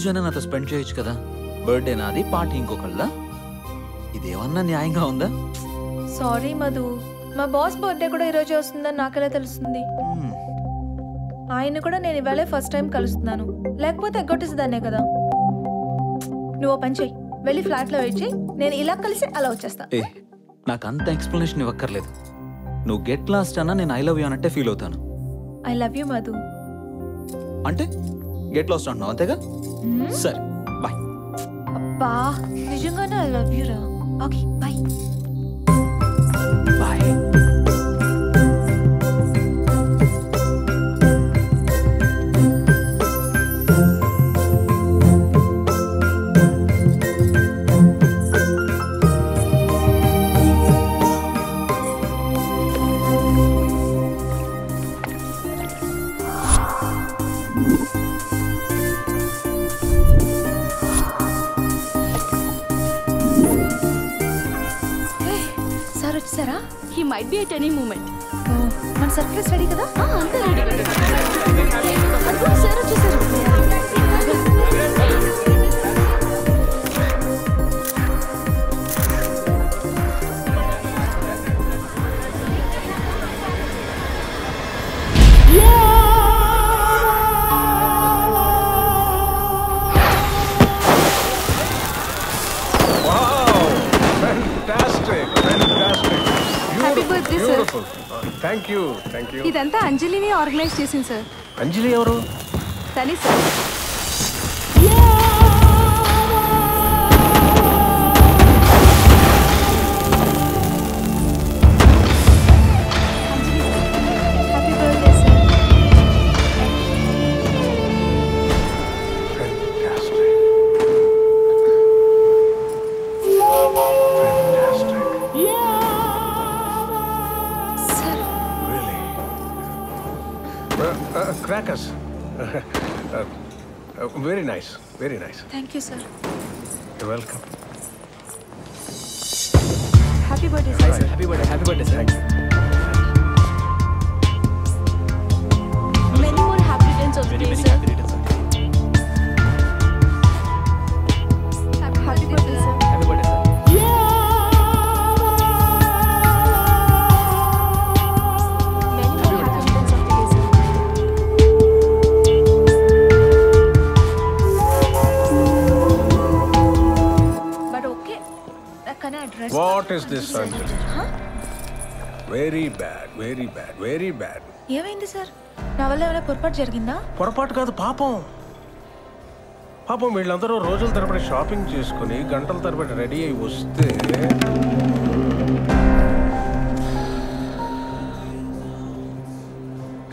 రోజైనా నాతో స్పెండ్ చేయొచ్చు కదా. బర్త్డే నాది పార్టీ ఇంకొకళ్ళ. ఇదేమన్నా న్యాయంగా ఉందా? సారీ మధు. మా బాస్ బర్త్డే కూడా ఈరోజే వస్తుందని నాకెలా తెలుస్తుంది. ఆయన కూడా నేను ఇవాళే ఫస్ట్ టైం కలుస్తున్నాను. లేకపోతే ఎగ్గొట్టేసేదాన్నే కదా. నువ్వు పని చెయ్యి. వెళ్ళి ఫ్లాట్లో వెయిట్ చేయి నేను ఇలా కలిసి అలా వచ్చేస్తా. ఏ నాకు అంత ఎక్స్ప్లెనేషన్ ఇవ్వక్కర్లేదు. నువ్వు గెట్ లాస్ట్ అన్నా నేను ఐ లవ్ యూ అన్నట్టే ఫీల్ అవుతాను. I love you Madhu. అంటే? గెట్ లాస్ట్ అంటున్నావు అంతేగా? మ్మ్? సరే బాయ్ అబ్బా నిజంగానే ఐ లవ్ యూ రా. Okay bye bye be at any moment మన సర్ప్రైజ్ రెడీ కదా? అంతా ready Sir. Beautiful. Thank you thank you ఇదంతా అంజలిని ఆర్గనైజ్ చేసింది సార్ అంజలి ఎవరు? తని sir Very nice. Very nice. Thank you, sir. You're welcome. Happy birthday, sir. Right. Happy birthday. Happy birthday, sir. Many more happy days of the day, sir. Is this, Anjali? Very bad, very bad, very bad. ఏమైంది sir? నా వల్ల ఏమైనా పొరపాటు జరిగిందా? పొరపాటు కాదు పాపం. పాపం వీళ్ళందరూ రోజుల తరబడి షాపింగ్ చేసుకుని గంటల తరబడి రెడీ అయి వస్తే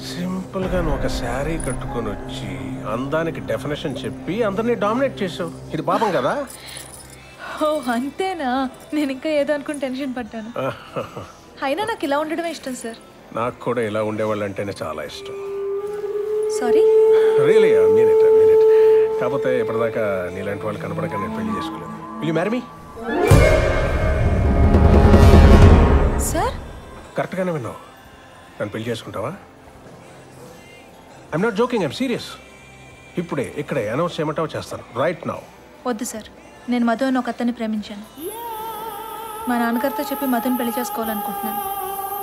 సింపుల్గా నువ్వు ఒక శారీ కట్టుకొని వచ్చి అందానికి డెఫినేషన్ చెప్పి అందరినీ డామినేట్ చేసావు. ఇది పాపం కదా? ఓ అంతేనా? నేను ఇంకా ఏదో అనుకుని టెన్షన్ పడ్డాను. అయినా నాకు ఇలా ఉండడమే ఇష్టం సార్. నాకు కూడా ఇలా ఉండేవాళ్ళు అంటేనే చాలా ఇష్టం. Sorry? Really mean it mean it కాకపోతే ఇప్పటిదాకా నీలాంటి వాళ్ళు కనపడక నేను పెళ్ళి చేసుకోలేదు. Will marry me sir? కరెక్ట్గానే విన్నావు. నన్ను పెళ్ళి చేసుకుంటావా? I'm not joking I'm serious ఇప్పుడే ఇక్కడే అనౌన్స్ చేయమంటావా చేస్తాను. రైట్ నౌ వద్దు సార్. నేను మధు అని ఒక అతన్ని ప్రేమించాను. మా నాన్నగారితో చెప్పి మధుని పెళ్ళి చేసుకోవాలనుకుంటున్నాను.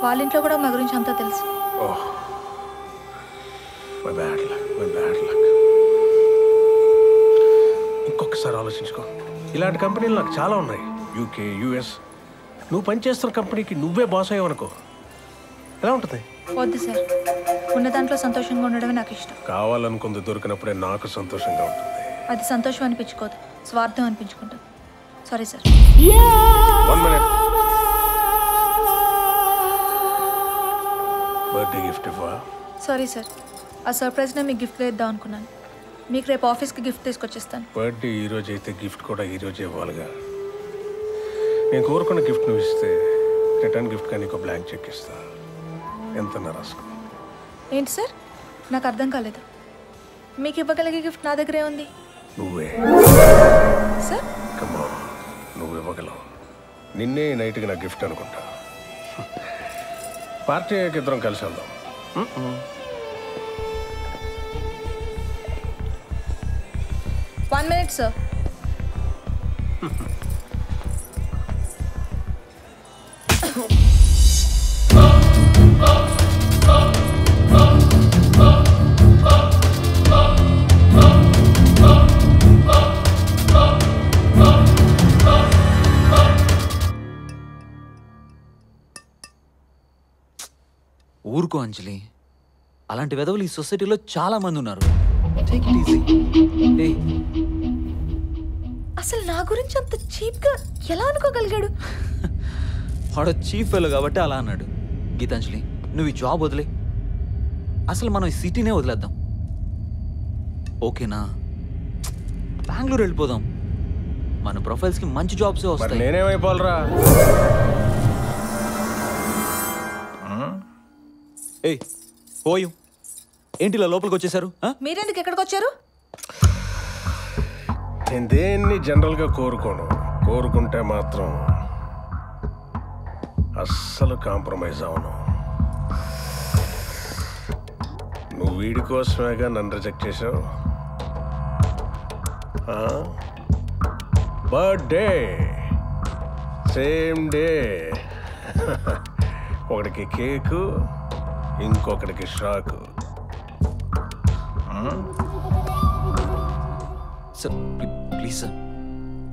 వాళ్ళ ఇంట్లో కూడా మా గురించి అంతా తెలుసు. ఇంకొకసారి ఆలోచించుకో. ఇలాంటి కంపెనీలు నాకు చాలా ఉన్నాయి. యూకే యూఎస్ నువ్వు పనిచేస్తున్న కంపెనీకి నువ్వే బాస్ అయ్యావనుకో. ఎలా ఉంటుంది? వద్దు సార్. ఉన్న దాంట్లో సంతోషంగా ఉండడమే నాకు ఇష్టం. కావాలనుకుంది దొరికినప్పుడే నాకు సంతోషంగా ఉంటుంది. అది సంతోషం అనిపించుకోదు. స్వార్థం అనిపించుకుంటుంది. సారీ సార్ బర్త్డే గిఫ్ట్ ఇవ్వా? సారీ సార్ ఆ సర్ప్రైజ్నే మీకు గిఫ్ట్లో ఇద్దాం అనుకున్నాను. మీకు రేపు ఆఫీస్కి గిఫ్ట్ తీసుకొచ్చేస్తాను. బర్త్డే ఈ రోజు అయితే గిఫ్ట్ కూడా ఈ రోజు ఇవ్వాలిగా. నేను కోరుకున్న గిఫ్ట్ నువ్వు ఇస్తే రిటర్న్ గిఫ్ట్గా నీకు బ్లాంక్ చెక్ ఇస్తా. ఎంత రాసుకో? ఏంటి సార్ నాకు అర్థం కాలేదు. మీకు ఇవ్వగలిగే గిఫ్ట్ నా దగ్గరే ఉంది. నువ్వే. సార్? కమ్మా నువ్వు ఇవ్వగలవు. నిన్నే నైట్కి నా గిఫ్ట్ అనుకుంటా. పార్టీ అయ్యాక ఇద్దరం కలిసి వెళ్దాం. One minute sir. ఊరుకో అంజలి? అలాంటి వెధవులు ఈ సొసైటీలో చాలా మంది ఉన్నారు. Take it easy. Hey, అసలు నా గురించి అంత చీప్గా ఎలా అనుకోగలిగాడు? వాడు చీఫ్ ఫెలో కాబట్టి అలా అన్నాడు. గీతాంజలి నువ్వు ఈ జాబ్ వదిలే. అసలు మనం ఈ సిటీనే వదిలేద్దాం. ఓకేనా? బెంగళూరు వెళ్ళిపోదాం. మన ప్రొఫైల్స్కి మంచి జాబ్సే మరి వస్తాయి. నేనేమైపోవాలరా? ఏయ్ పోయు. ఏంటి ఇలా లోపలికి వచ్చేసారు? మీరెందుకు ఎక్కడికి వచ్చారు? నేను దేన్ని జనరల్గా కోరుకోను? కోరుకుంటే మాత్రం అస్సలు కాంప్రమైజ్ అవను నువ్వు వీడి కోసమేగా నన్ను రిజెక్ట్ చేసావు బర్త్డే! Same day. ఒకడికి cake ఇంకొకడికి shock. Sir please sir.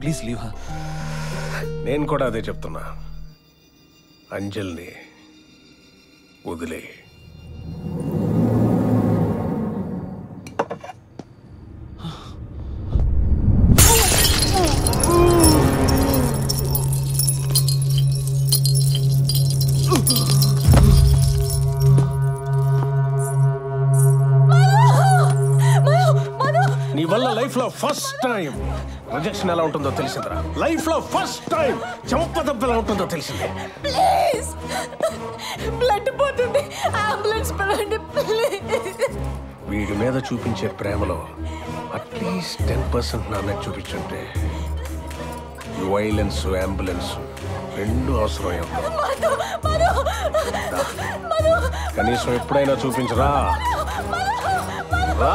Please leave నేను కూడా అదే చెప్తున్నా. అంజల్ని వదిలే ఫస్ట్ టైం. రిజెక్షన్ ఎలా ఉంటుందో తెలిసిందిరా. లైఫ్లో ఫస్ట్ టైం చెంపదెబ్బ ఎలా ఉంటుందో తెలిసింది. ప్లీజ్. బ్లడ్ పోతుంది. అంబులెన్స్ పిలవండి ప్లీజ్ వీడి మీద చూపించే ప్రేమలో అట్లీస్ట్ టెన్ పర్సెంట్ నా మీద చూపించుంటే వైలెన్స్ అంబులెన్స్ రెండు అవసరం కనీసం ఎప్పుడైనా చూపించరా? రా.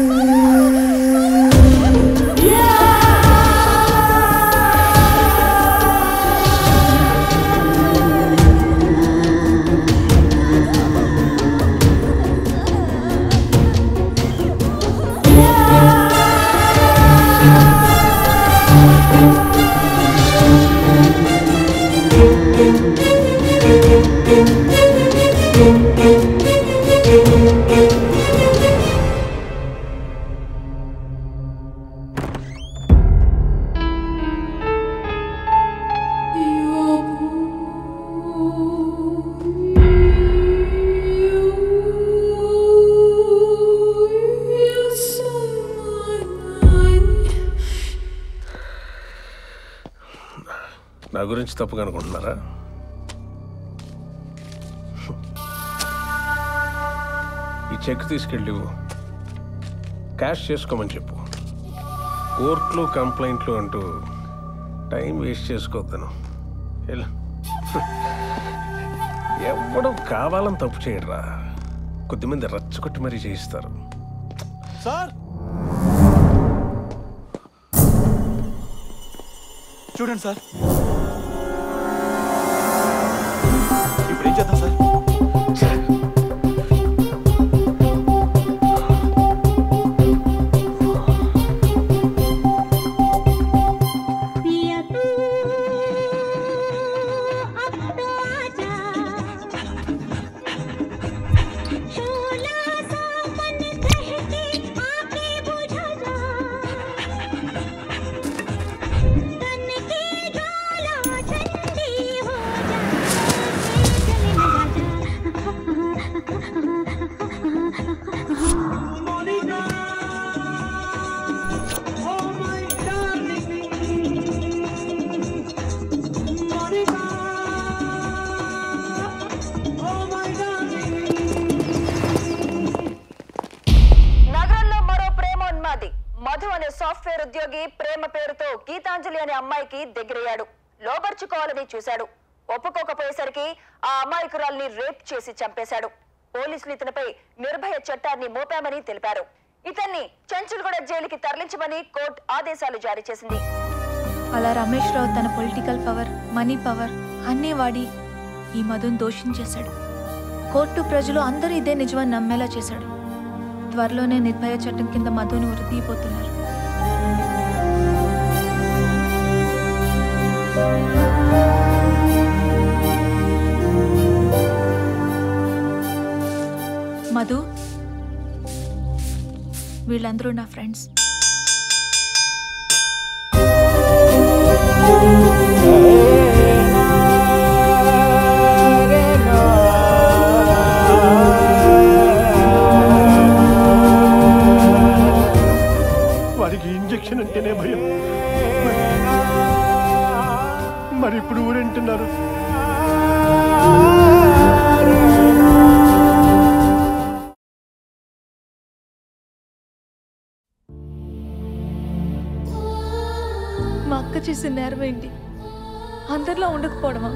గురించి తప్పుగా అనుకుంటున్నారా? ఈ చెక్ తీసుకెళ్ళి. క్యాష్ చేసుకోమని చెప్పు. కోర్టులు కంప్లైంట్లు అంటూ టైం వేస్ట్ చేసుకోవద్దను. వెళ్ళు కావాలని తప్పు చేయడరా? కొద్దిమంది రచ్చగొట్టి మరీ చేయిస్తారు. సార్! చూడండి సార్. లోబర్చుకోవాలని చూశాడు. ఒప్పుకోకపోయేసరికి ఆ అమాయకురాల్ని రేప్ చేసి చంపేశాడు. పోలీసులు ఇతనిపై నిర్భయ చట్టాన్ని మోపామని తెలిపారు. ఇతన్ని చెంచులగూడ జైలుకి తరలించమని కోర్టు ఆదేశాలు జారీ చేసింది. అలా రమేష్ రావు తన పొలిటికల్ పవర్ మనీ పవర్ అన్నీ వాడి ఈ మధుని దోషం చేశాడు కోర్టు ప్రజలు అందరూ ఇదే నిజమని నమ్మేలా చేశాడు. త్వరలోనే నిర్భయ చట్టం కింద మధుని ఉరితీయబోతున్నారు. మధు. వీళ్ళందరూ నా ఫ్రెండ్స్. చేసే నేరం ఏంటి అందరిలో ఉండకపోవడమా?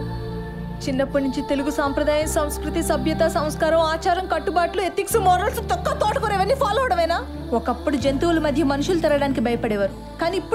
చిన్నప్పటి నుంచి తెలుగు సాంప్రదాయం సంస్కృతి సభ్యత సంస్కారం ఆచారం కట్టుబాట్లు ఎథిక్స్ మోరల్స్ తక్కువ తోటకూర ఇవన్నీ ఫాలో అవడమేనా? ఒకప్పుడు జంతువుల మధ్య మనుషులు తిరగడానికి భయపడేవారు. కానీ